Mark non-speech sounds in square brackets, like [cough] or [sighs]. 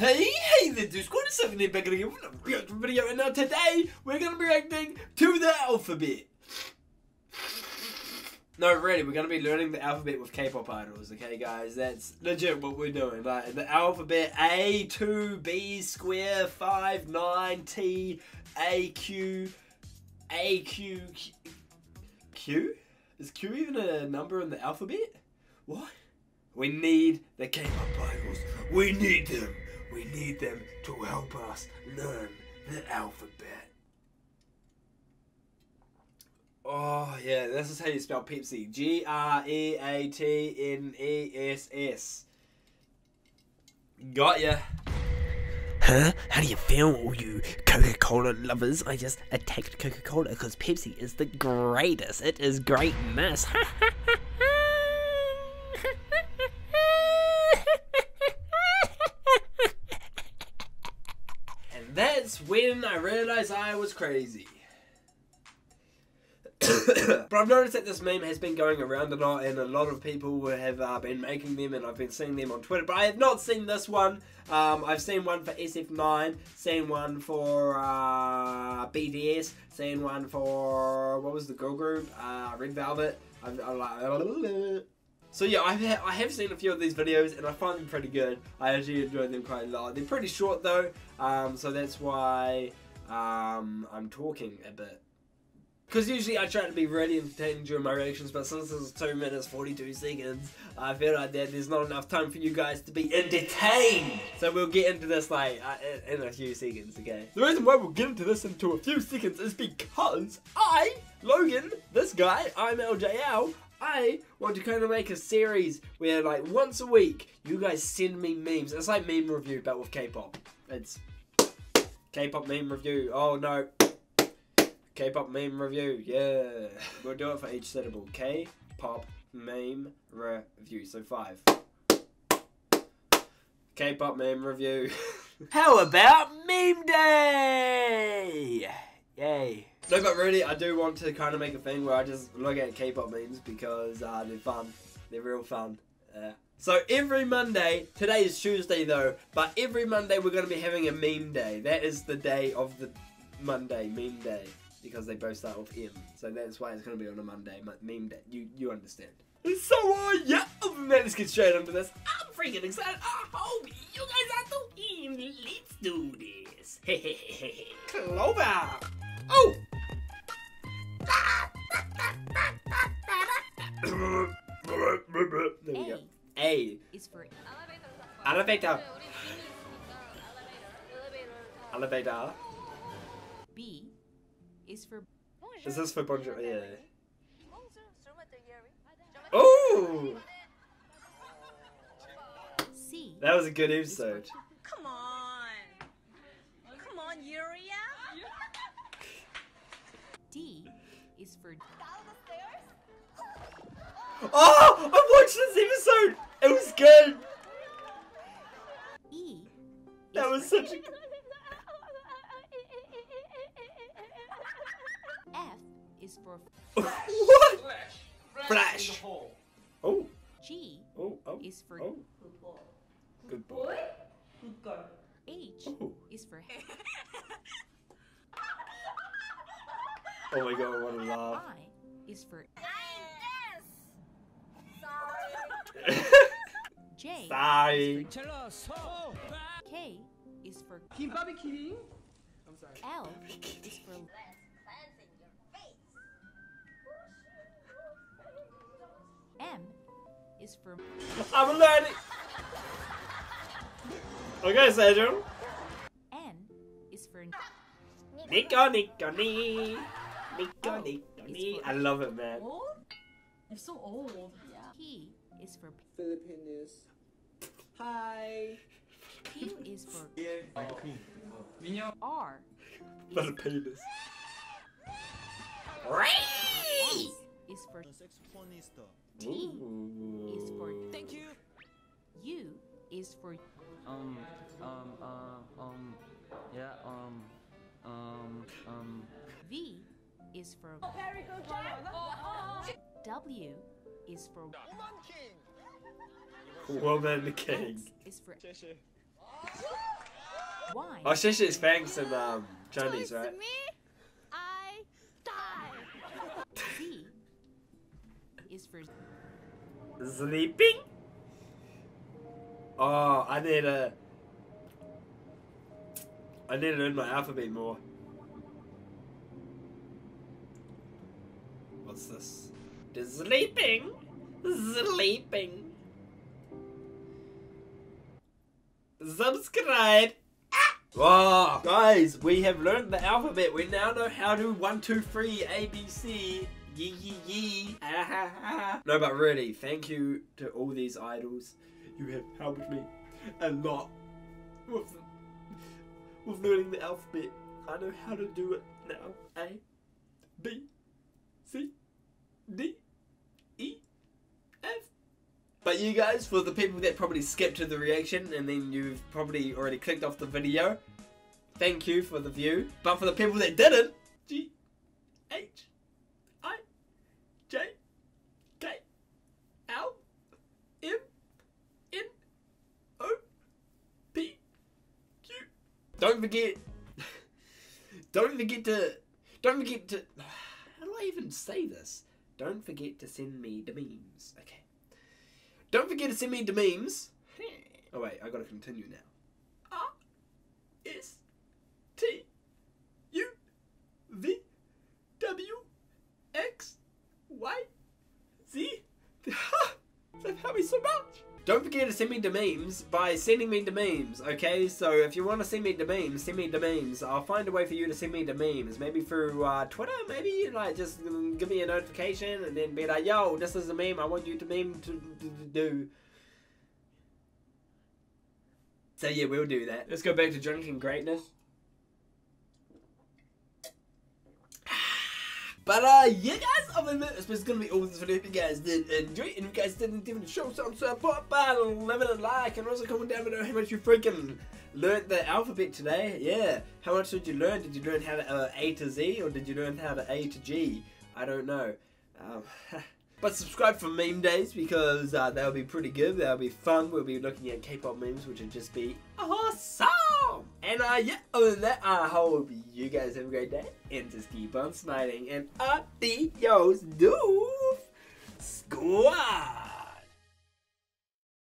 Hey, hey there, dudes. Quarter seven here back again with a video, and now today we're gonna be reacting to the alphabet. No, really, we're gonna be learning the alphabet with K-pop idols. Okay, guys, that's legit what we're doing. Like the alphabet: A, two, B, square, five, nine, T, A, Q, A, Q. Q? Is Q even a number in the alphabet? What? We need the K-pop idols. We need them. We need them to help us learn the alphabet. Oh yeah, this is how you spell Pepsi. G R E A T N E S S. Got ya. Huh? How do you feel, all you Coca Cola lovers? I just attacked Coca Cola because Pepsi is the greatest. It is greatness. And that's when I realized I was crazy. [coughs] but I've noticed that this meme has been going around a lot, and a lot of people have uh, been making them, and I've been seeing them on Twitter. But I have not seen this one. Um, I've seen one for SF9, seen one for uh, BTS, seen one for what was the girl group? Uh, Red Velvet. I've, I like. So yeah, I've I have seen a few of these videos and I find them pretty good. I actually enjoy them quite a lot. They're pretty short though, um, so that's why um, I'm talking a bit. Because usually I try to be really entertaining during my reactions, but since this is 2 minutes 42 seconds, I feel like that there's not enough time for you guys to be entertained. So we'll get into this like uh, in, in a few seconds, okay? The reason why we'll get into this into a few seconds is because I, Logan, this guy, I'm LJL, I want to kind of make a series where like once a week you guys send me memes. It's like meme review but with K-pop. It's K-pop meme review. Oh no. K-pop meme review. Yeah. We'll do it for each syllable. K-pop meme review. So five. K-pop meme review. [laughs] How about meme day? Yay. No, but really, I do want to kind of make a thing where I just look at K-pop memes because uh, they're fun. They're real fun. Uh, so every Monday, today is Tuesday though, but every Monday we're going to be having a meme day. That is the day of the Monday, meme day, because they both start with M. So that's why it's going to be on a Monday, meme day. You you understand. So uh, yeah, let's get straight into this. I'm freaking excited. I hope you guys are too. in. Let's do this. [laughs] Clover. Oh. There we go. A is for elevator. Elevator. Elevator. B is for Is this for Bonjour? Yeah. Oh, C that was a good episode. Come on. Come on, Yuria. D is for ah, Oh, I watched this episode. It was good. E. That was such a. F is for what? Flash. Oh, G oh, oh. is for Oh, good boy. H Oh. is for [laughs] Oh my god, I want to laugh. I is for [laughs] J Sorry. K is for L is for M is for I'm learning. Okay, Sergio. N is for Nico, Nico, Nico, Nico, Nico, Nico. I love it, man. Old? You're so old. P is for Filipinos. Hi. Q is for [laughs] R Not a penis. [laughs] S is for T is for thank you. U is for um, um, uh, um, yeah, um, um. V is for W is for Woman King. X is for Oh, Shisha is Fangs and um, Chinese, right? me, I die. Z is for Sleeping? Oh, I need to. I need to learn my alphabet more. What's this? Sleeping? Sleeping. Subscribe. Ah! Wow, guys, we have learned the alphabet. We now know how to one, two, three, A, B, C. Yee yee yee. Ah, ha, ha. No, but really, thank you to all these idols. You have helped me a lot with, with learning the alphabet. I know how to do it now. A, B, C, D, E, F. But you guys, for the people that probably skipped to the reaction and then you've probably already clicked off the video, thank you for the view. But for the people that didn't, G, H, I, J, K, L, M, N, O, P, Q. Don't forget, [laughs] don't forget to, don't forget to, [sighs] how do I even say this? Don't forget to send me the memes. Okay. Don't forget to send me the memes. [laughs] Oh wait, I gotta continue now. R S T U V W X Y Z. [laughs] They've helped me so much. Don't forget to send me the memes by sending me the memes, okay? So if you want to send me the memes, send me the memes. I'll find a way for you to send me the memes. Maybe through uh, Twitter, maybe like just um, give me a notification and then be like, yo, this is a meme I want you to meme to do. So yeah, we'll do that. Let's go back to drinking greatness. But uh, yeah, guys, other than that, this was gonna be all this video. If you guys did enjoy it, and if you guys didn't, a show some support leave it a like, and also comment down below how much you freaking learned the alphabet today. Yeah, how much did you learn? Did you learn how to uh, A to Z, or did you learn how to A to G? I don't know. Um, [laughs] but subscribe for meme days because uh, they'll be pretty good. That'll be fun. We'll be looking at K-pop memes, which would just be awesome. And uh, yeah, other than that, I hope you guys have a great day and just keep on smiling. And adios, doof, squad.